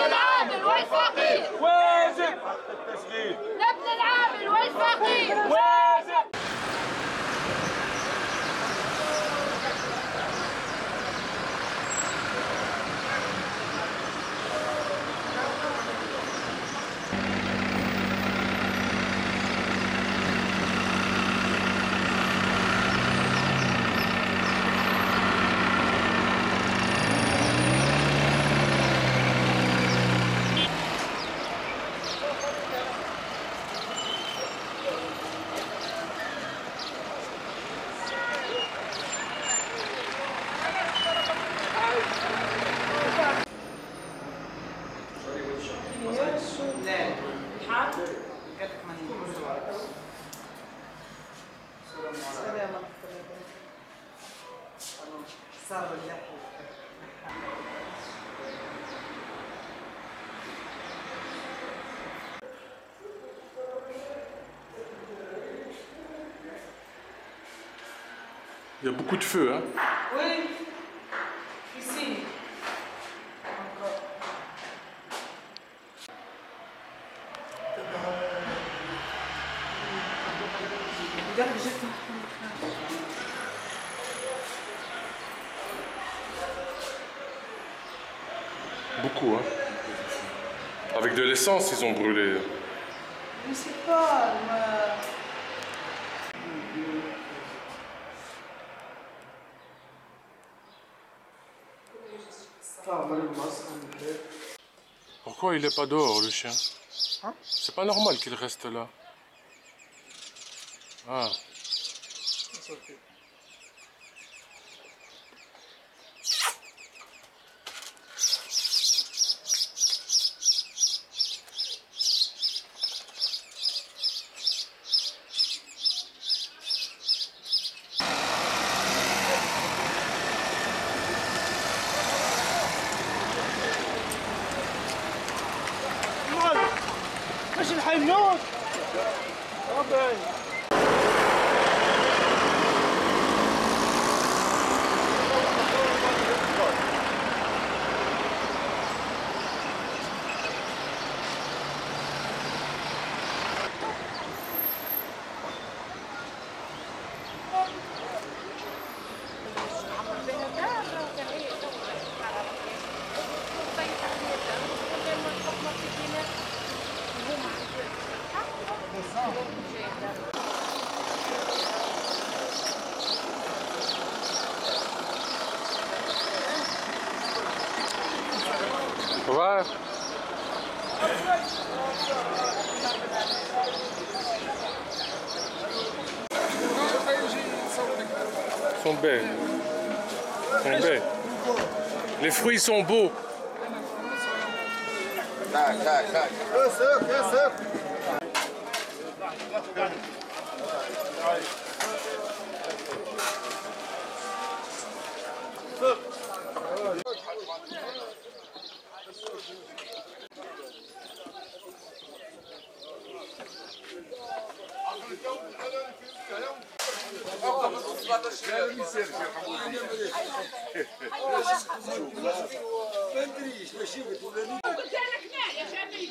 Nicolás! Il y a beaucoup de feu, hein. Oui, ici. Beaucoup, hein. Avec de l'essence, ils ont brûlé. Je sais pas, mais... Pourquoi il n'est pas dehors, le chien? Hein? C'est pas normal qu'il reste là. Ah, الحنوت. Sont belles. Sont. Les fruits sont beaux. ما ندريش ماشي قلت لك هنايا جميل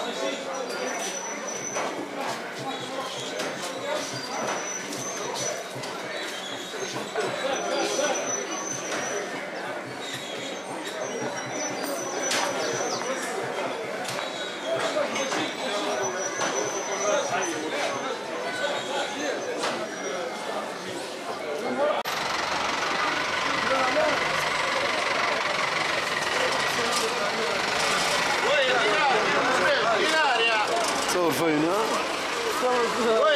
对，呢。